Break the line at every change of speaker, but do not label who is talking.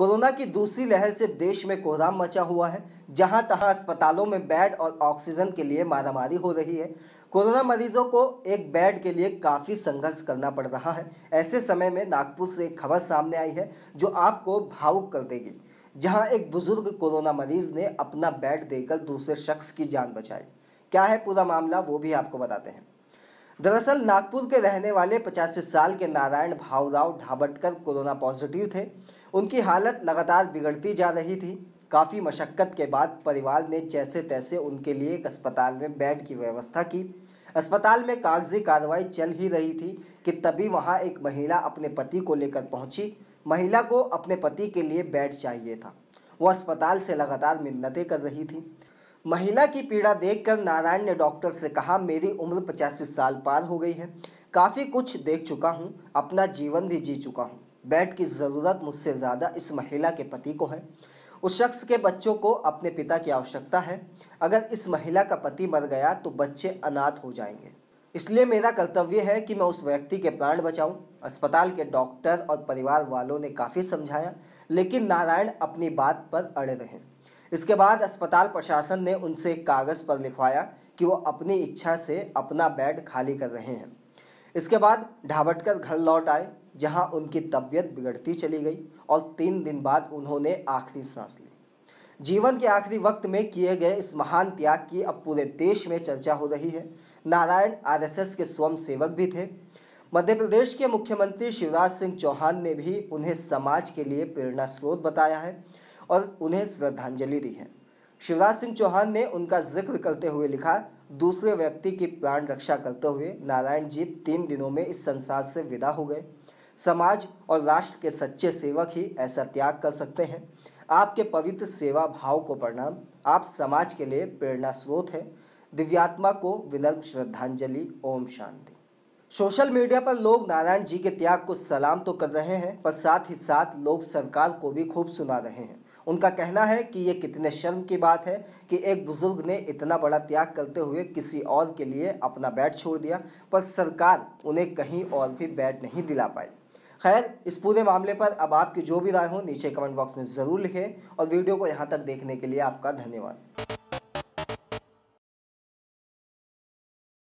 Corona की दूसरी लहर से देश में कोहराम मचा हुआ है, जहाँ तहां अस्पतालों में बेड और ऑक्सीजन के लिए मारामारी हो रही है। कोरोना मरीजों को एक बेड के लिए काफ़ी संघर्ष करना पड़ रहा है। ऐसे समय में नागपुर से एक खबर सामने आई है, जो आपको भावुक कर देगी, जहाँ एक बुज़ुर्ग कोरोना मरीज़ ने अपना बेड देकर दूसरे शख्स की जान बचाई। क्या है पूरा मामला, वो भी आपको बताते हैं। दरअसल, नागपुर के रहने वाले पचासी साल के नारायण भावराव ढाबटकर कोरोना पॉजिटिव थे। उनकी हालत लगातार बिगड़ती जा रही थी। काफ़ी मशक्क़त के बाद परिवार ने जैसे तैसे उनके लिए एक अस्पताल में बेड की व्यवस्था की। अस्पताल में कागज़ी कार्रवाई चल ही रही थी कि तभी वहाँ एक महिला अपने पति को लेकर पहुँची। महिला को अपने पति के लिए बेड चाहिए था। वो अस्पताल से लगातार मिन्नतें कर रही थी। महिला की पीड़ा देखकर नारायण ने डॉक्टर से कहा, मेरी उम्र पचासी साल पार हो गई है। काफ़ी कुछ देख चुका हूँ, अपना जीवन भी जी चुका हूँ। बेड की ज़रूरत मुझसे ज़्यादा इस महिला के पति को है। उस शख्स के बच्चों को अपने पिता की आवश्यकता है। अगर इस महिला का पति मर गया तो बच्चे अनाथ हो जाएँगे। इसलिए मेरा कर्तव्य है कि मैं उस व्यक्ति के प्राण बचाऊं। अस्पताल के डॉक्टर और परिवार वालों ने काफ़ी समझाया, लेकिन नारायण अपनी बात पर अड़े रहे। इसके बाद अस्पताल प्रशासन ने उनसे कागज़ पर लिखवाया कि वो अपनी इच्छा से अपना बेड खाली कर रहे हैं। इसके बाद ढाबटकर घर लौट आए, जहाँ उनकी तबीयत बिगड़ती चली गई और तीन दिन बाद उन्होंने आखिरी सांस ली। जीवन के आखिरी वक्त में किए गए इस महान त्याग की अब पूरे देश में चर्चा हो रही है। नारायण आरएसएस के स्वयं सेवक भी थे। मध्य प्रदेश के मुख्यमंत्री शिवराज सिंह चौहान ने भी उन्हें समाज के लिए प्रेरणा स्रोत बताया है। और उन्हें श्रद्धांजलि दी है। शिवराज सिंह चौहान ने उनका ज़िक्र करते हुए लिखा, दूसरे व्यक्ति की प्राण रक्षा करते हुए नारायण जी तीन दिनों में इस संसार से विदा हो गए। समाज और राष्ट्र के सच्चे सेवक ही ऐसा त्याग कर सकते हैं। आपके पवित्र सेवा भाव को प्रणाम। आप समाज के लिए प्रेरणा स्रोत हैं। दिव्यात्मा को विनम्र श्रद्धांजलि। ओम शांति। सोशल मीडिया पर लोग नारायण जी के त्याग को सलाम तो कर रहे हैं, पर साथ ही साथ लोग सरकार को भी खूब सुना रहे हैं। उनका कहना है कि ये कितने शर्म की बात है कि एक बुज़ुर्ग ने इतना बड़ा त्याग करते हुए किसी और के लिए अपना बैट छोड़ दिया, पर सरकार उन्हें कहीं और भी बैट नहीं दिला पाई। खैर, इस पूरे मामले पर अब आपकी जो भी राय हो, नीचे कमेंट बॉक्स में ज़रूर लिखें और वीडियो को यहाँ तक देखने के लिए आपका धन्यवाद।